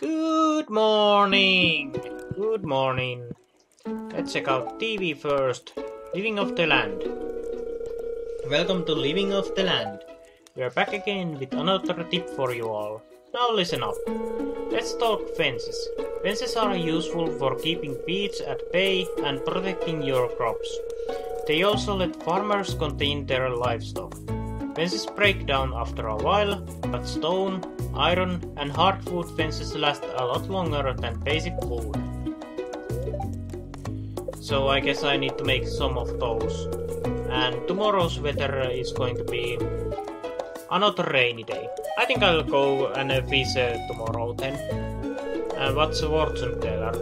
Good morning! Good morning. Let's check out TV first. Living of the Land. Welcome to Living of the Land. We are back again with another tip for you all. Now listen up. Let's talk fences. Fences are useful for keeping weeds at bay and protecting your crops. They also let farmers contain their livestock. Fences break down after a while, but stone, iron, and hardwood fences last a lot longer than basic wood. So I guess I need to make some of those. And tomorrow's weather is going to be another rainy day. I think I'll go and fish uh, tomorrow then. And what's the fortune teller?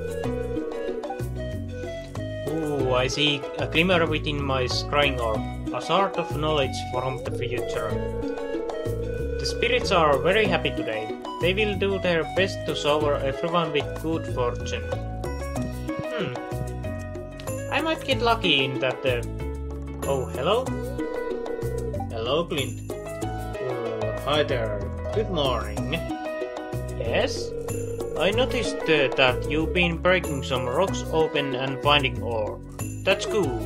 Ooh, I see a glimmer within my scrying orb, a sort of knowledge from the future. The spirits are very happy today. They will do their best to shower everyone with good fortune. Hmm. I might get lucky in that. Uh... Oh, hello? Hello, Clint. Uh, hi there. Good morning. Yes? I noticed uh, that you've been breaking some rocks open and finding ore. That's good.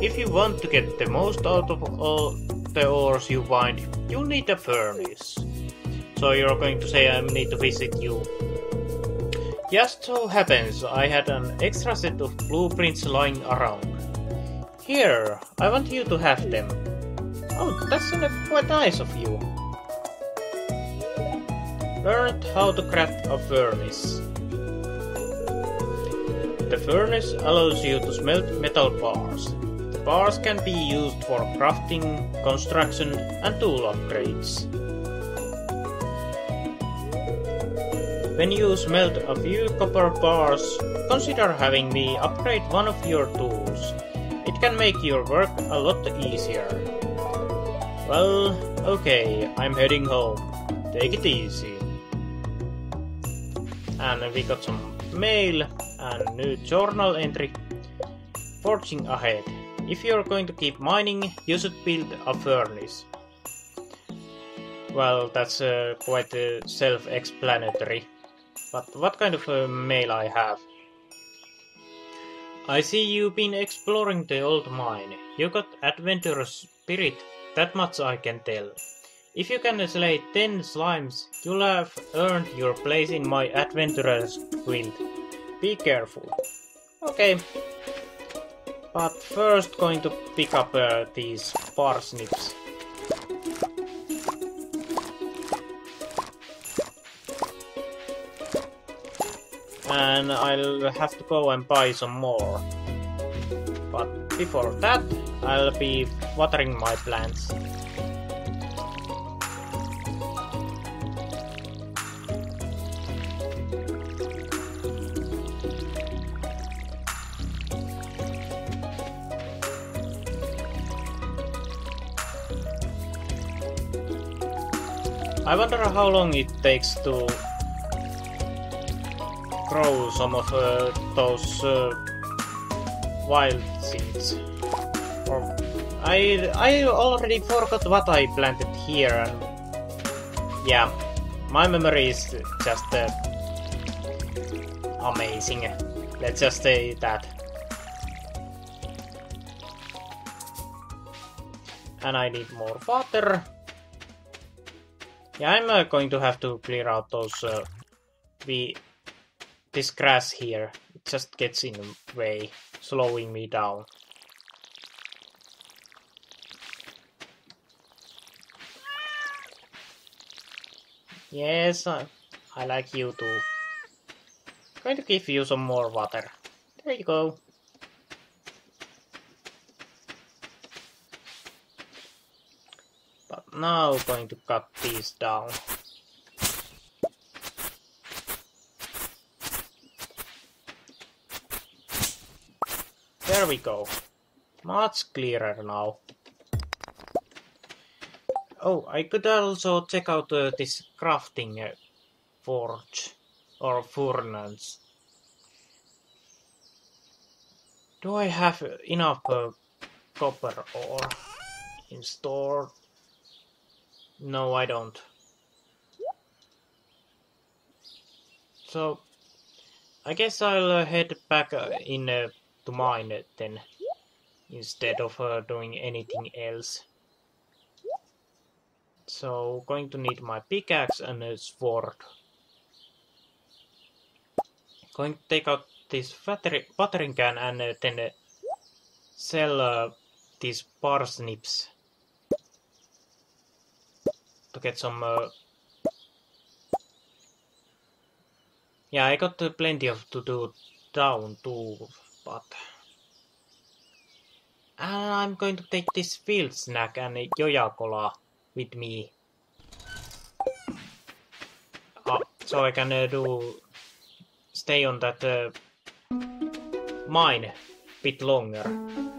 If you want to get the most out of all the ores you find, you'll need a furnace. So you're going to say I need to visit you. Just so happens I had an extra set of blueprints lying around. Here, I want you to have them. Oh, that's quite nice of you. Learned how to craft a furnace. The furnace allows you to smelt metal bars. Bars can be used for crafting, construction, and tool upgrades. When you smelt a few copper bars, consider having me upgrade one of your tools. It can make your work a lot easier. Well, okay, I'm heading home. Take it easy. And we got some mail and new journal entry. Forging ahead. If you're going to keep mining, you should build a furnace. Well, that's uh, quite uh, self-explanatory. But what kind of uh, mail I have? I see you've been exploring the old mine. You got adventurous spirit, that much I can tell. If you can slay 10 slimes, you'll have earned your place in my adventurers guild. Be careful. Okay. But first going to pick up uh, these parsnips. And I'll have to go and buy some more. But before that, I'll be watering my plants. I wonder how long it takes to grow some of uh, those uh, wild seeds. Or I I already forgot what I planted here, yeah, my memory is just uh, amazing. Let's just say that. And I need more water. Yeah, I'm uh, going to have to clear out those uh, we this grass here. It just gets in the way, slowing me down. Yes, I, I like you too. Going to give you some more water. There you go. Now going to cut these down. There we go. Much clearer now. Oh, I could also check out uh, this crafting uh, forge or furnace. Do I have enough uh, copper ore in store? No, I don't. So, I guess I'll uh, head back uh, in uh, to mine then, instead of uh, doing anything else. So, going to need my pickaxe and a sword. Going to take out this watering can and uh, then uh, sell these parsnips to get uh, yeah I got uh, plenty of to do down too but and I'm going to take this field snack and Joja Cola with me uh, so I can uh, do stay on that uh, mine bit longer.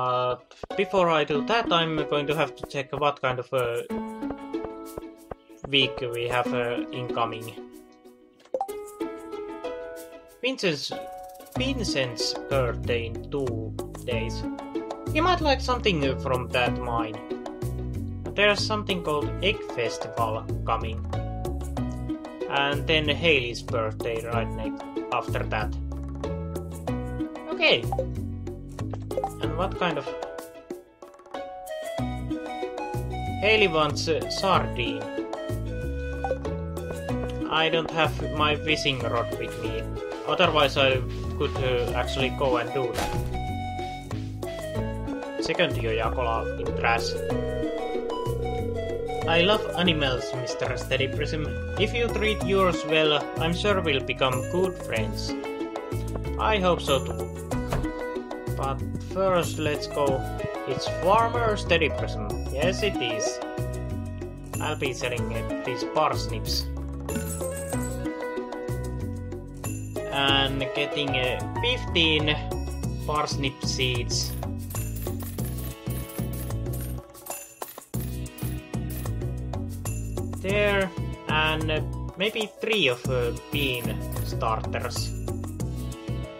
But before I do that, I'm going to have to check what kind of a week we have uh, incoming. Vincent's, Vincent's birthday in two days. He might like something from that mine. There's something called Egg Festival coming and then Haley's birthday right next after that. Okay. And what kind of... Haley wants uh, sardine. I don't have my fishing rod with me. Otherwise I could uh, actually go and do that. Second Joja Cola in trash. I love animals, Mr. Steady Prism. If you treat yours well, I'm sure we'll become good friends. I hope so too. But first, let's go. It's Farmer Steady Prism. Yes, it is. I'll be selling these parsnips. And getting uh, 15 parsnip seeds there and uh, maybe three of uh, bean starters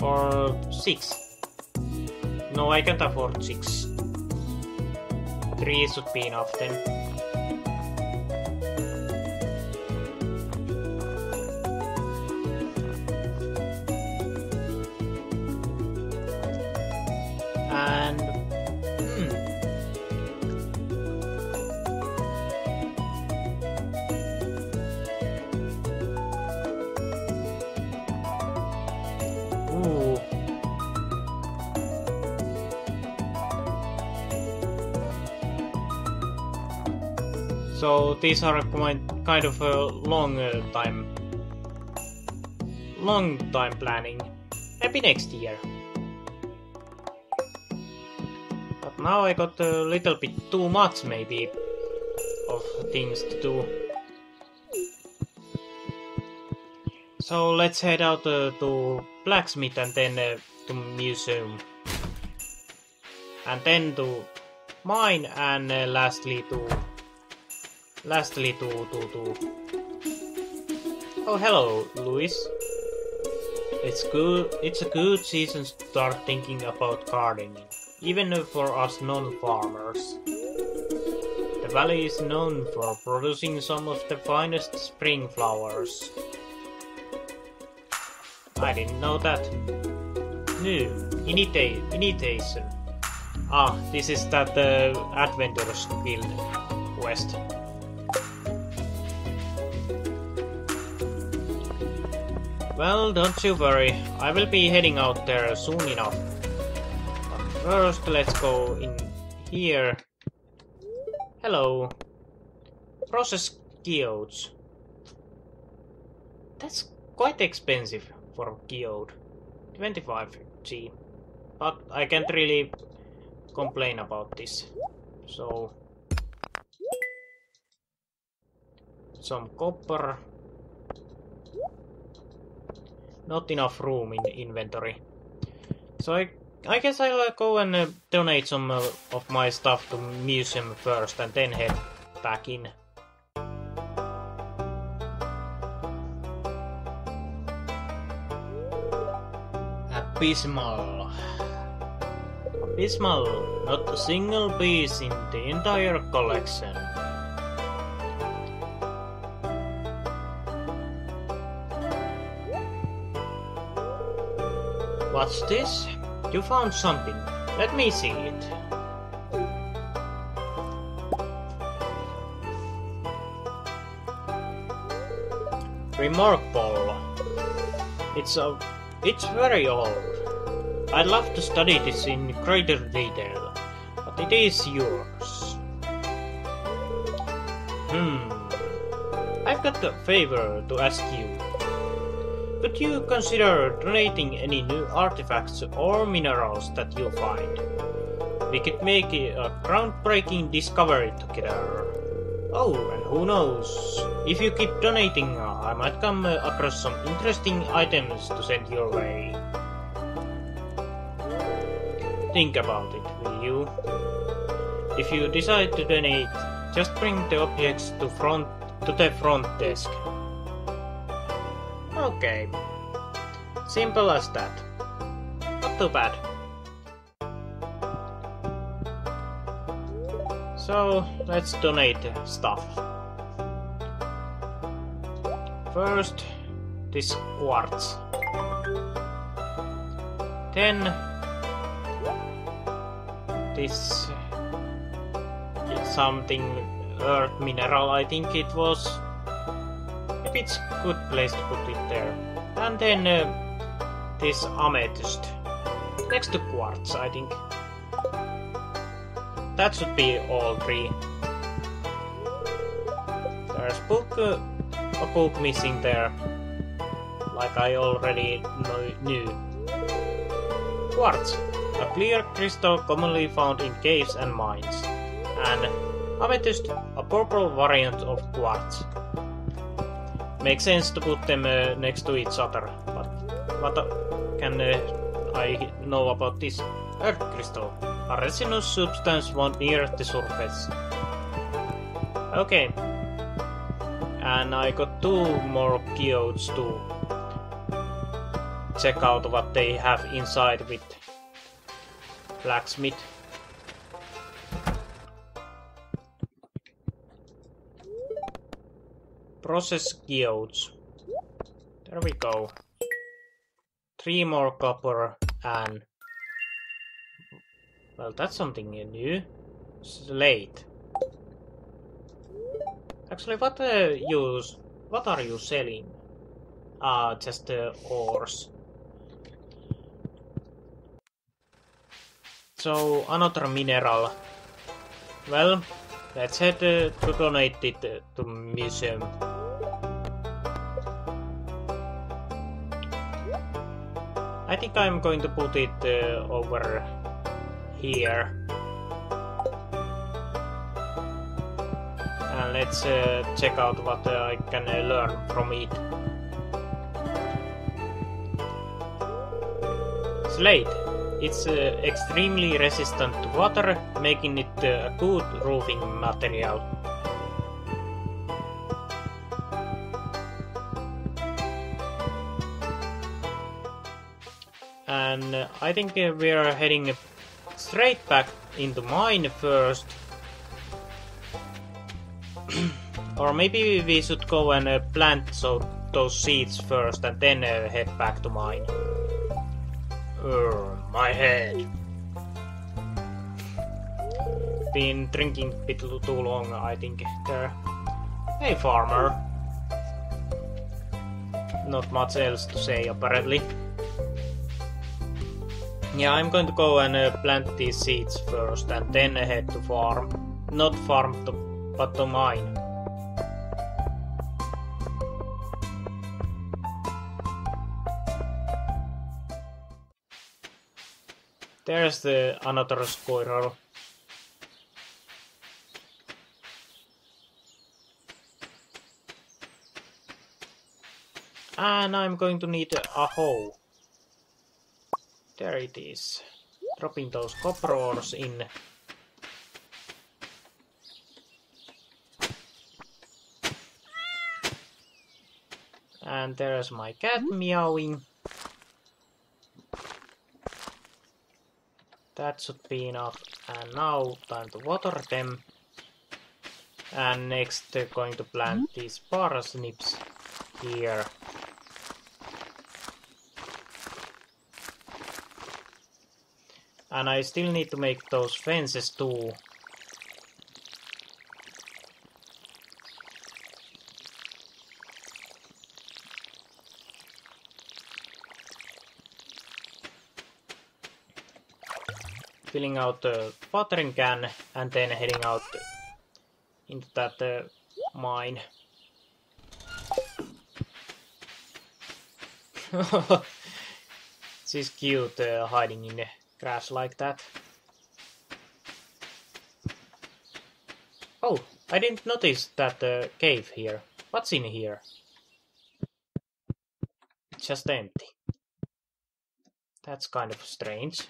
or six no I can't afford six. Three should be enough then So these are kind of a long uh, time, long time planning. Maybe next year. But now I got a little bit too much maybe of things to do. So let's head out uh, to blacksmith and then uh, to museum. And then to mine and uh, lastly to Lastly to, to, to... Oh, hello, Lewis. It's good. It's a good season to start thinking about gardening, even for us non-farmers. The valley is known for producing some of the finest spring flowers. I didn't know that. New Inita Initiation. Ah, this is that uh, Adventurers Guild quest. Well, don't you worry, I will be heading out there soon enough. But first, let's go in here. Hello. Process geodes. That's quite expensive for geode. 25G. But I can't really complain about this. So... Some copper not enough room in inventory. So I, I guess I'll uh, go and uh, donate some uh, of my stuff to museum first and then head back in. Abysmal. Abysmal, not a single piece in the entire collection. What's this? You found something. Let me see it. Remarkable. It's a, it's very old. I'd love to study this in greater detail, but it is yours. Hmm. I've got a favor to ask you. Could you consider donating any new artifacts or minerals that you find? We could make a groundbreaking discovery together. Oh, and who knows? If you keep donating, uh, I might come across some interesting items to send your way. Think about it, will you? If you decide to donate, just bring the objects to front to the front desk. Okay. Simple as that. Not too bad. So, let's donate stuff. First, this quartz. Then, this something earth mineral, I think it was. It's good place to put it there. And then uh, this amethyst. Next to quartz, I think. That should be all three. There's book, uh, a book missing there. Like I already knew. Quartz. A clear crystal commonly found in caves and mines. And amethyst, a purple variant of quartz. Makes sense to put them uh, next to each other, but what can uh, I know about this earth crystal? A resinous substance found near the surface. Okay. And I got two more geodes to check out what they have inside with blacksmith. Process geodes. There we go. Three more copper and... Well, that's something new. Slate. Actually, what uh. What are you selling? Ah, uh, just uh, ores. So, another mineral. Well, let's head uh, to donate it uh, to museum. Think I'm going to put it uh, over here. And let's uh, check out what uh, I can uh, learn from it. Slate. It's uh, extremely resistant to water, making it uh, a good roofing material. And I think uh, we are heading straight back into mine first. or maybe we should go and uh, plant so those seeds first and then uh, head back to mine. Urgh my head. Been drinking a bit too long, I think. There. Hey, farmer. Not much else to say, apparently. Yeah, I'm going to go and uh, plant these seeds first and then head to farm. Not farm, to, but to mine. There's the another squirrel. And I'm going to need a hoe. There it is. Dropping those copper ores in. And there's my cat meowing. That should be enough. And now time to water them. And next uh, going to plant these parsnips here. And I still need to make those fences too. filling out the watering can and then heading out into that uh, mine. She's cute uh, hiding in the grass like that. Oh, I didn't notice that uh, cave here. What's in here? It's just empty. That's kind of strange.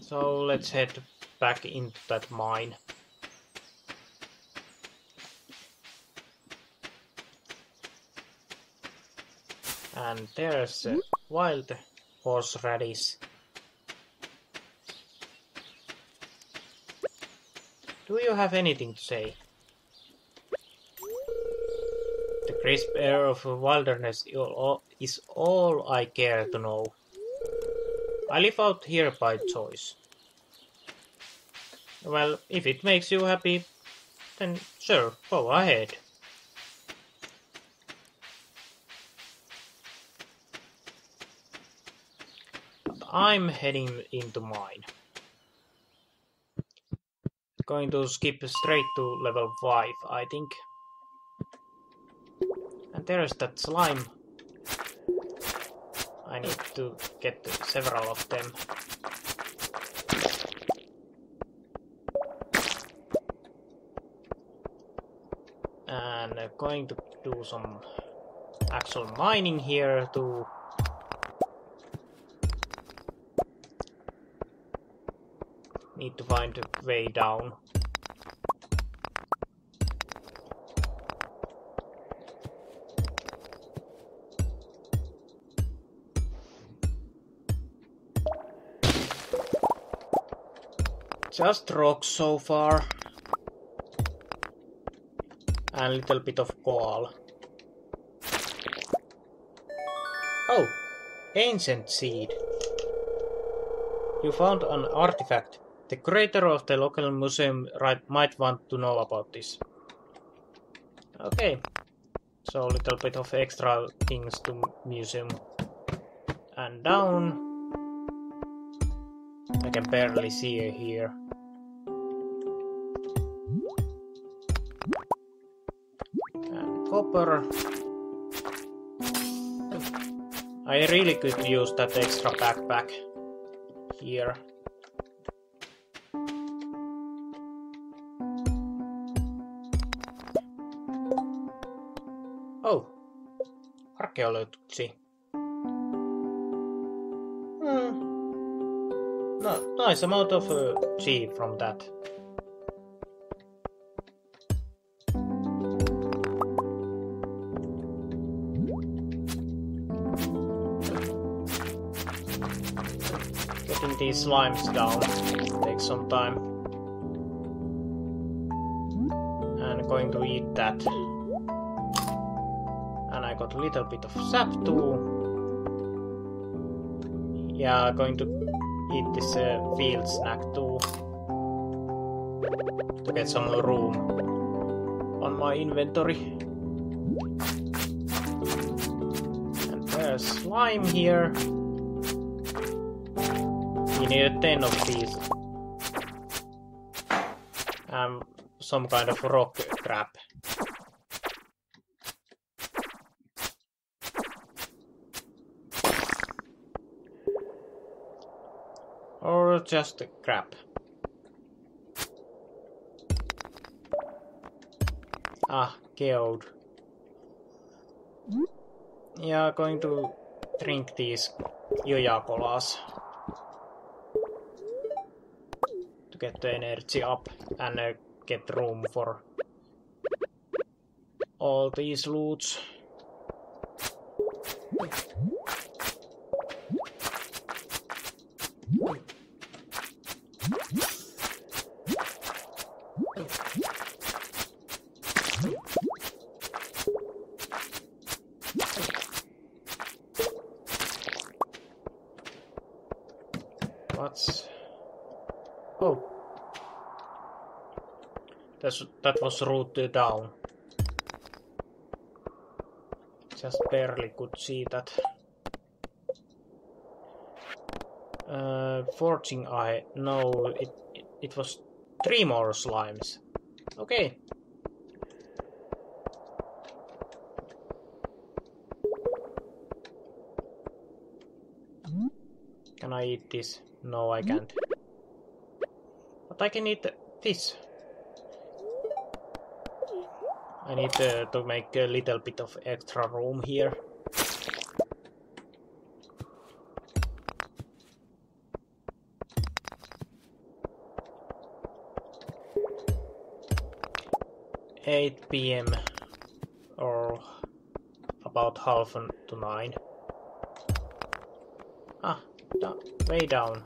So let's head back into that mine. And there's a hmm? wild horseradish. Do you have anything to say? The crisp air of wilderness is all I care to know. I live out here by choice. Well, if it makes you happy, then sure, go ahead. I'm heading into mine. Going to skip straight to level 5, I think. And there's that slime. I need to get several of them. And I'm going to do some actual mining here to need to find a way down. Just rocks so far and a little bit of coal. Oh, ancient seed. You found an artifact. The curator of the local museum might want to know about this. Okay, so a little bit of extra things to museum. And down. I can barely see it here. And copper. I really could use that extra backpack here. Arkeology. Hmm. No, nice amount of uh, G from that. Getting these slimes down. Takes some time. And going to eat that. I got a little bit of sap too. Yeah, going to eat this uh, field snack too. To get some room on my inventory. And there's slime here. You need 10 of these. Um, some kind of rock crab. Or just crap. Ah, geode. Yeah, going to drink these Joja colas. To get the energy up and uh, get room for all these loots. What's... Oh. That's, that was route down. Just barely could see that. Uh, forging eye. No, it, it, it was three more slimes. Okay. Can I eat this? No, I can't. But I can eat this. I need uh, to make a little bit of extra room here. Eight PM or about half to nine. Ah, way down.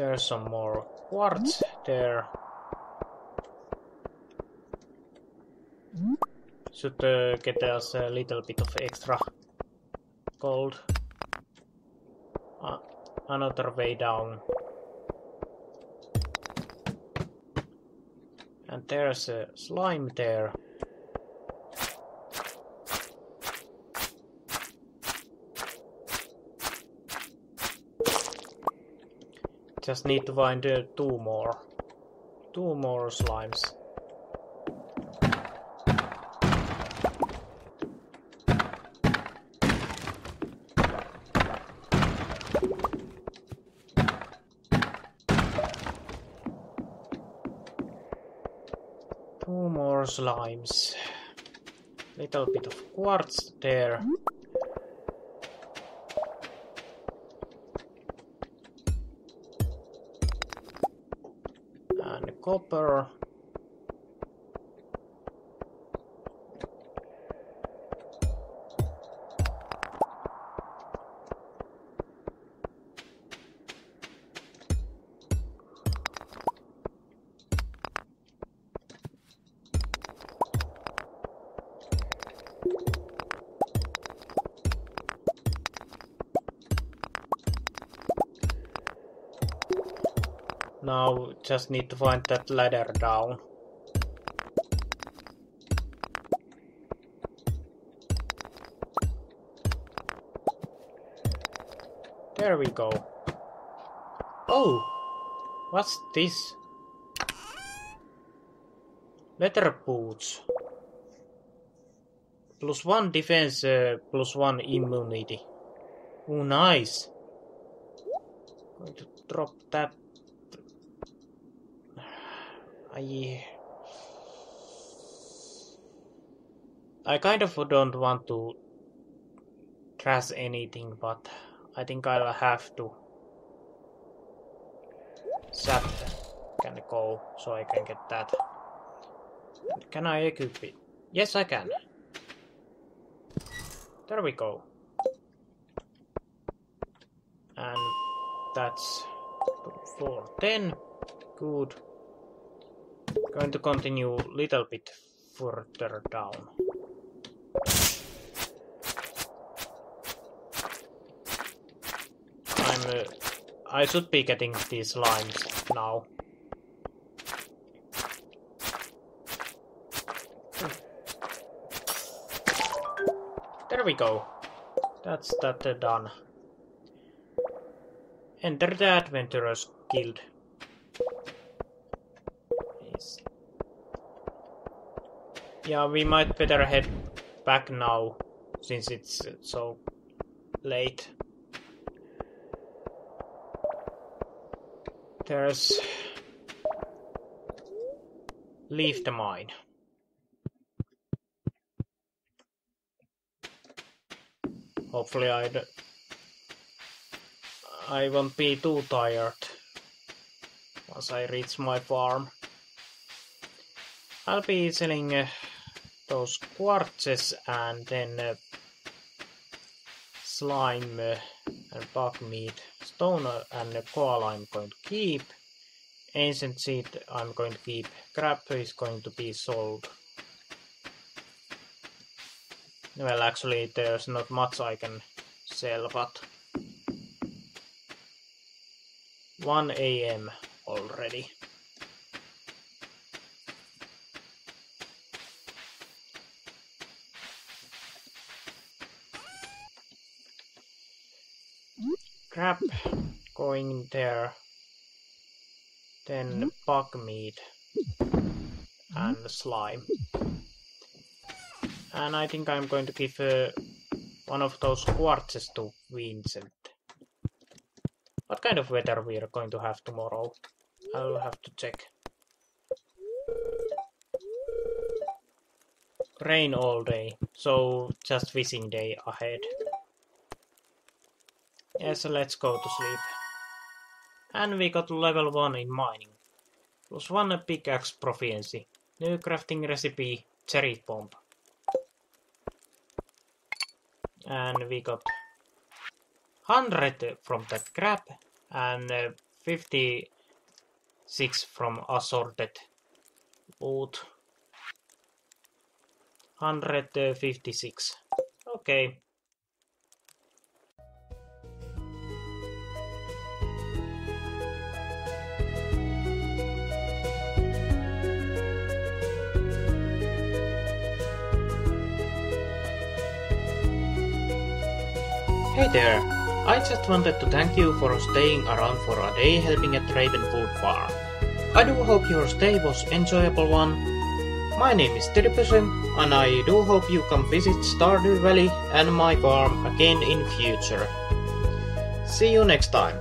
There's some more quartz there. Should uh, get us a little bit of extra gold. Uh, another way down. And there's a slime there. Just need to find uh, two more. Two more slimes. Two more slimes. Little bit of quartz there. Copper just need to find that ladder down. There we go. Oh! What's this? Leather boots. Plus one defense, uh, plus one immunity. Oh, nice. Going to drop that I I kind of don't want to trash anything, but I think I'll have to. That can go, so I can get that. Can I equip it? Yes, I can. There we go. And that's for 10. Good. Going to continue a little bit further down. I'm... Uh, I should be getting these lines now. There we go. That's that uh, done. Enter the Adventurers Guild. Yeah, we might better head back now, since it's so late. There's... Leave the mine. Hopefully I'd... I won't be too tired once I reach my farm. I'll be selling uh, those quartzes and then uh, slime uh, and bug meat. Stone and coal I'm going to keep. Ancient seed I'm going to keep. Crab is going to be sold. Well, actually, there's not much I can sell, but 1 a.m. already. Crab going there. Then bug meat and slime. And I think I'm going to give uh, one of those quartzes to Vincent. What kind of weather we are going to have tomorrow? I'll have to check. Rain all day, so just fishing day ahead. Yes, let's go to sleep. And we got level 1 in mining. Plus 1 pickaxe proficiency. New crafting recipe, cherry bomb. And we got 100 from that crab and uh, 56 from assorted wood. 156. Okay. Hey there! I just wanted to thank you for staying around for a day helping at Ravenwood Farm. I do hope your stay was enjoyable one. My name is Tirpysy, and I do hope you come visit Stardew Valley and my farm again in future. See you next time.